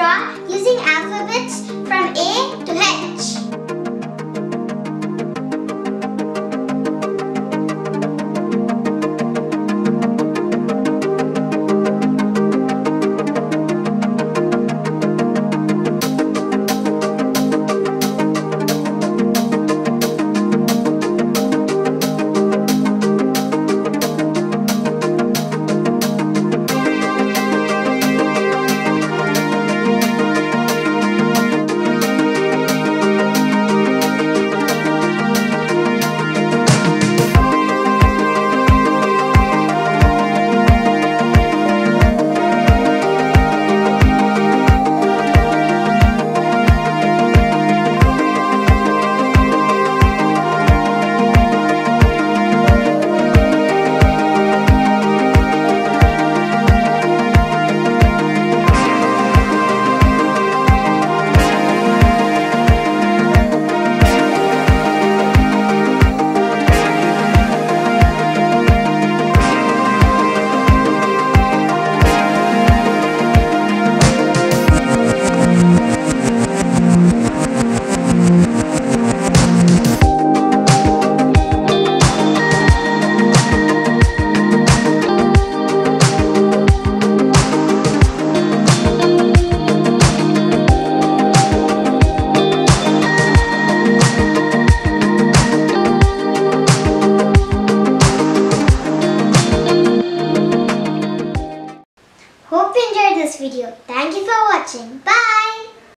좋아? Hope you enjoyed this video. Thank you for watching. Bye!